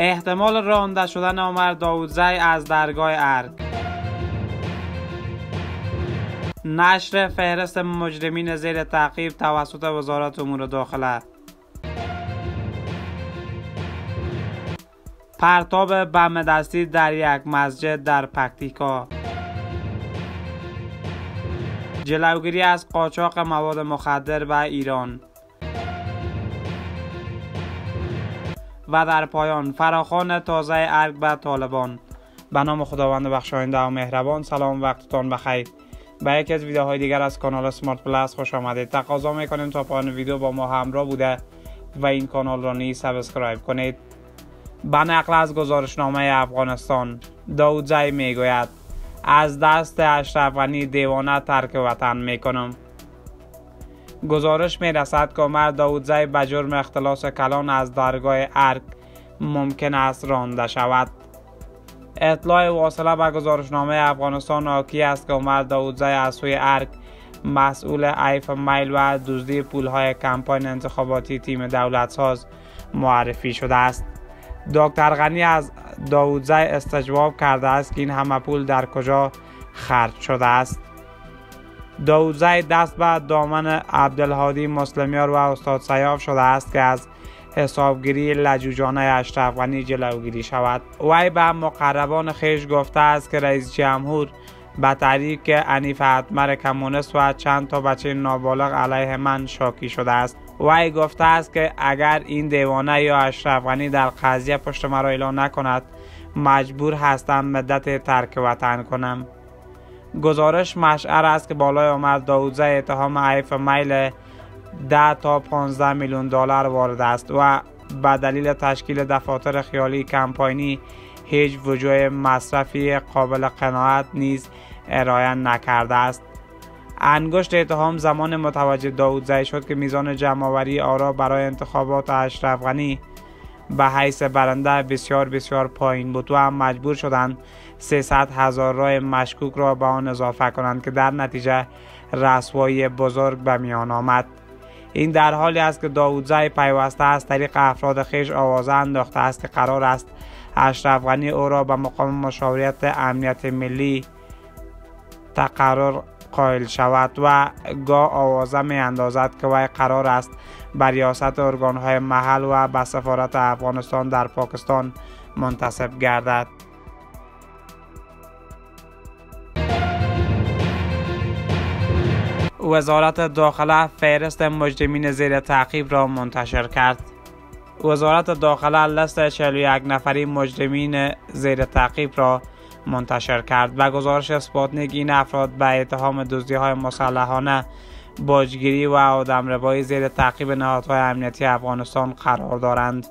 احتمال رانده شدن عمر داودزی از درگاه ارگ. نشر فهرست مجرمین زیر تعقیب توسط وزارت امور داخله. پرتاب بم دستی در یک مسجد در پکتیکا. جلوگیری از قاچاق مواد مخدر به ایران. و در پایان فراخوان تازه ارگ به طالبان. به نام خداوند بخشاینده و مهربان سلام وقتتان بخیر. به یکی از ویدیوهای دیگر از کانال Smart Plus خوش آمدید. تقاضا می‌کنیم تا پایان ویدیو با ما همراه بوده و این کانال را نیز subscribe کنید. به نقل از گزارشنامه افغانستان داودزی می‌گوید از دست اشرف غنی دیوانه ترک وطن می‌کنم. گزارش می رسد که عمر داودزی به جرم اختلاس کلان از درگاه ارک ممکن است رانده شود. اطلاع واصله به گزارشنامه افغانستان آکی است که عمر داودزی از سوی ارک مسئول عیف میل و دزدی پولهای کمپاین انتخاباتی تیم دولت ساز معرفی شده است. دکتر غنی از داودزی استجواب کرده است که این همه پول در کجا خرج شده است. داودزی دست به دامن عبدالهادی مسلمیار و استاد سیاف شده است که از حسابگیری لجوجانه اشرف غنی جلوگیری شود. وی به مقربان خیش گفته است که رئیس جمهور به تحریک انیف اتمر کمونست و چند تا بچه نابالغ علیه من شاکی شده است. وی گفته است که اگر این دیوانه یا اشرف غنی در قضیه پشت مرا اعلان نکند مجبور هستم مدت ترک وطن کنم. گزارش مشعر است که بالای عمر داودزه اتهام عیف میل 10 تا 15 میلیون دلار وارد است و به دلیل تشکیل دفاتر خیالی کمپاینی هیچ وجوه مصرفی قابل قناعت نیز ارائه نکرده است. انگشت اتهام زمان متوجه داودزی شد که میزان جمعآوری آرا برای انتخابات اشرف غنی به حیث برنده بسیار بسیار پایین بود. و هم مجبور شدند 300 هزار رای مشکوک را به آن اضافه کنند که در نتیجه رسوایی بزرگ به میان آمد. این در حالی است که داودزی پیوسته از طریق افراد خیش آوازه انداخته است که قرار است اشرف غنی او را به مقام مشاوریت امنیت ملی تقرر قائل شود و گاه آوازه می اندازد که وی قرار است بر ریاست ارگانهای محل و به سفارت افغانستان در پاکستان منتصب گردد. وزارت داخله فهرست مجرمین زیر تعقیب را منتشر کرد. وزارت داخله لست 41 نفری مجرمین زیر تعقیب را منتشر کرد. و گزارش اسپاتنیک این افراد به اتهام دزدی های مسلحانه باجگیری و آدمربایی زیر تعقیب نهادهای امنیتی افغانستان قرار دارند.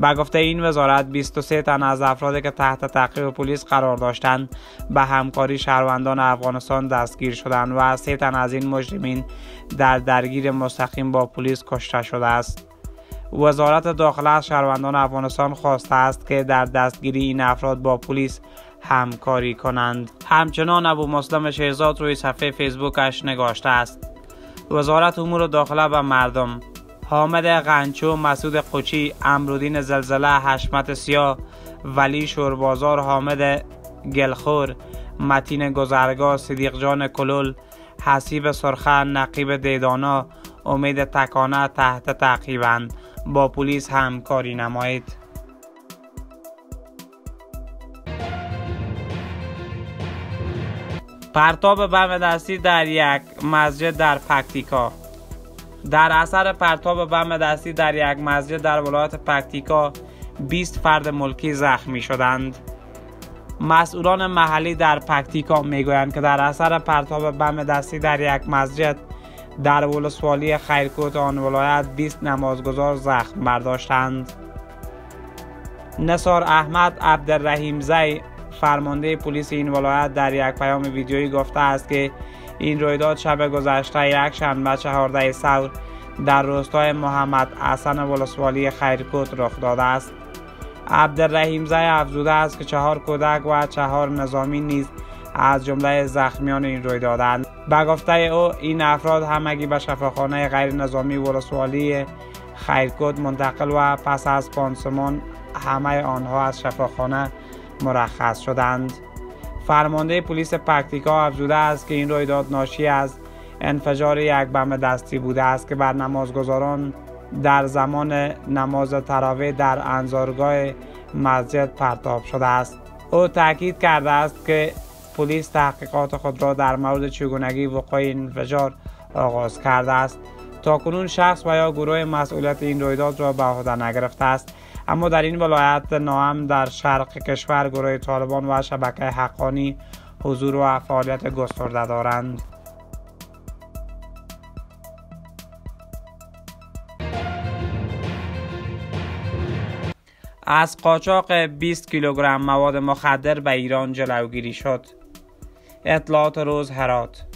به گفته این وزارت 23 تن از افرادی که تحت تعقیب پلیس قرار داشتند به همکاری شهروندان افغانستان دستگیر شدند و 3 تن از این مجرمین در درگیر مستقیم با پلیس کشته شده است. وزارت داخله از شهروندان افغانستان خواسته است که در دستگیری این افراد با پلیس همکاری کنند. همچنان ابو مسلم شهزاد روی صفحه فیسبوکش نگاشته است. وزارت امور داخله به مردم. حامد غنچو مسعود قچی امرودین زلزله حشمت سیاه ولی شوربازار حامد گلخور متین گذرگاه صدیق جان کلول حسیب سرخه نقیب دیدانا امید تکانه تحت تعقیبند. با پلیس همکاری نمایید. پرتاب بم دستی در یک مسجد در پکتیکا. در اثر پرتاب بم دستی در یک مسجد در ولایت پکتیکا 20 فرد ملکی زخمی شدند. مسئولان محلی در پکتیکا می‌گویند که در اثر پرتاب بم دستی در یک مسجد در ولسوالی خیرکوت آن ولایت 20 نمازگزار زخم برداشتند. نصار احمد عبدالرحیم زی فرمانده پلیس این ولایت در یک پیام ویدیویی گفته است که این رویداد شب گذشته یک شنبه چهارده سور در روستای محمد حسن ولسوالی خیرکوت رخ داده است. عبدالرحیم زی افزوده است که چهار کودک و چهار نظامی نیز از جمله زخمیان این روی دادند به گفته او این افراد همگی به شفاخانه غیر نظامی ولسوالی خیرکوت منتقل و پس از پانسمان همه آنها از شفاخانه مرخص شدند. فرمانده پلیس پکتیکا افزوده است که این رویداد ناشی از انفجار یک بم دستی بوده است که بر نمازگزاران در زمان نماز تراوی در انظارگاه مسجد پرتاب شده است. او تاکید کرده است که پلیس تحقیقات خود را در مورد چگونگی وقوع این انفجار آغاز کرده است. تا کنون شخص و یا گروه مسئولیت این رویداد را به عهده نگرفته است. اما در این ولایت نام در شرق کشور گروه طالبان و شبکه حقانی حضور و فعالیت گسترده دارند از قاچاق 20 کیلوگرم مواد مخدر به ایران جلوگیری شد. اطلاعات روز هرات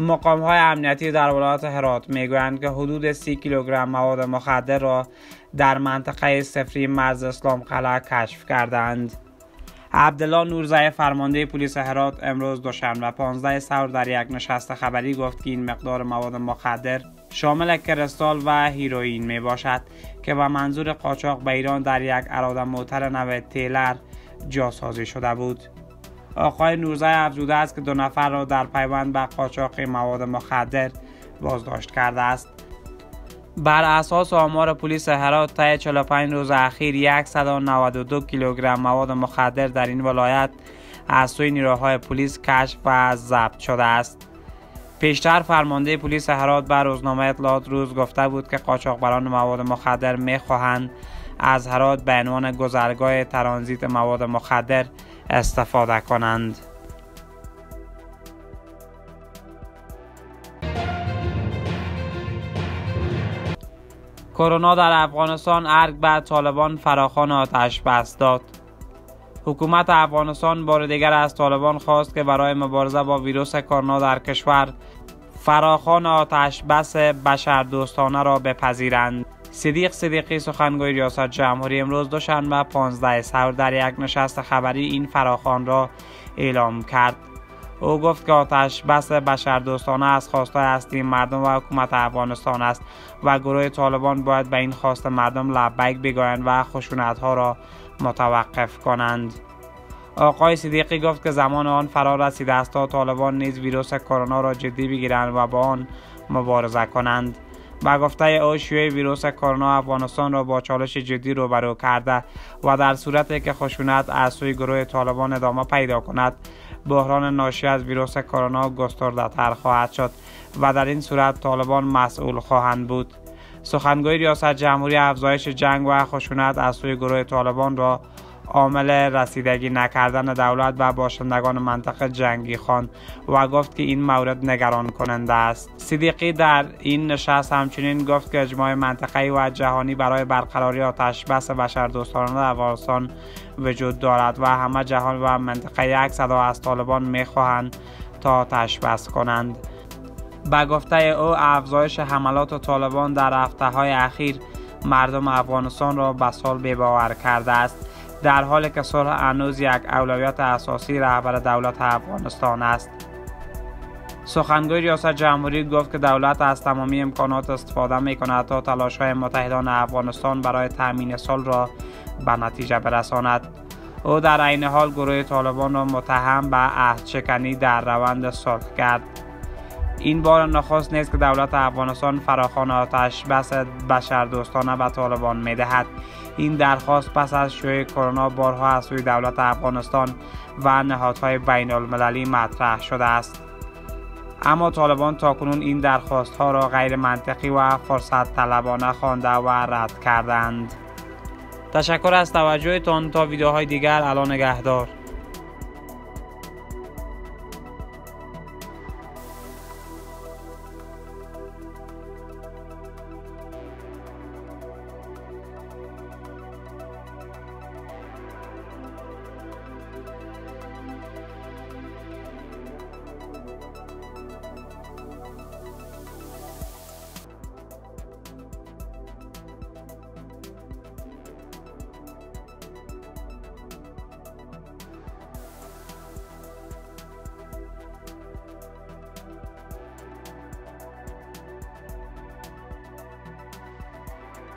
مقام های امنیتی در ولایت هرات می‌گویند که حدود 30 کیلوگرم مواد مخدر را در منطقه سفری مرز اسلام قلعه کشف کردند. عبدالله نورزای فرمانده پلیس هرات امروز دوشنبه 15 سور در یک نشست خبری گفت که این مقدار مواد مخدر شامل کرستال و هیروئین می باشد که به منظور قاچاق به ایران در یک اراده موتر نو تیلر جاسازی شده بود. آقای نورزای افزوده است که دو نفر را در پیوند به قاچاق مواد مخدر بازداشت کرده است. بر اساس آمار پلیس هرات طی 45 روز اخیر 192 کیلوگرم مواد مخدر در این ولایت از سوی نیروهای پلیس کشف و ضبط شده است. پیشتر فرمانده پلیس هرات بر روزنامه اطلاعات روز گفته بود که قاچاقبران مواد مخدر می‌خواهند از هرات به عنوان گذرگاه ترانزیت مواد مخدر استفاده کنند. کرونا در افغانستان ارگ بعد طالبان فراخان آتش بس داد. حکومت افغانستان بار دیگر از طالبان خواست که برای مبارزه با ویروس کرونا در کشور فراخان آتش بس بشر دوستانه را بپذیرند. صدیق صدیقی سخنگوی ریاست جمهوری امروز دوشنبه 15 سور در یک نشست خبری این فراخان را اعلام کرد. او گفت که آتش بس بشر دوستانه از خواستای اصلی مردم و حکومت افغانستان است و گروه طالبان باید به این خواست مردم لبیک بگویند و خشونت ها را متوقف کنند. آقای صدیقی گفت که زمان آن فرا رسیده است تا طالبان نیز ویروس کرونا را جدی بگیرند و با آن مبارزه کنند. با گفته او شیوع ویروس کرونا افغانستان را با چالش جدی روبرو کرده و در صورتی که خشونت از سوی گروه طالبان ادامه پیدا کند بحران ناشی از ویروس کرونا گسترده تر خواهد شد و در این صورت طالبان مسئول خواهند بود. سخنگوی ریاست جمهوری افزایش جنگ و خشونت از سوی گروه طالبان را عامل رسیدگی نکردن دولت و باشندگان منطقه جنگی خان و گفت که این مورد نگران کننده است. صدیقی در این نشست همچنین گفت که اجماع منطقه‌ای و جهانی برای برقراری آتش بس بشردوستانه در افغانستان وجود دارد و همه جهان و منطقه یک صدا از طالبان می‌خواهند تا آتش بس کنند. به گفته او افزایش حملات طالبان در هفته های اخیر مردم افغانستان را به سال بی‌باور کرده است. در حالی که صلح هنوز یک اولویت اساسی رهبر دولت افغانستان است. سخنگوی ریاست جمهوری گفت که دولت از تمامی امکانات استفاده می کند تا تلاش های متحدان افغانستان برای تامین صلح را به نتیجه برساند. او در عین حال گروه طالبان را متهم به عهد شکنی در روند صلح کرد. این بار نخست نیست که دولت افغانستان فراخوان آتش بس بشردوستانه به طالبان می دهد. این درخواست پس از شیوع کرونا بارها از سوی دولت افغانستان و نهادهای بین المللی مطرح شده است. اما طالبان تاکنون این درخواست ها را غیر منطقی و فرصت طلبانه خوانده و رد کردند. تشکر از توجهتان تا ویدیوهای دیگر الان نگهدار.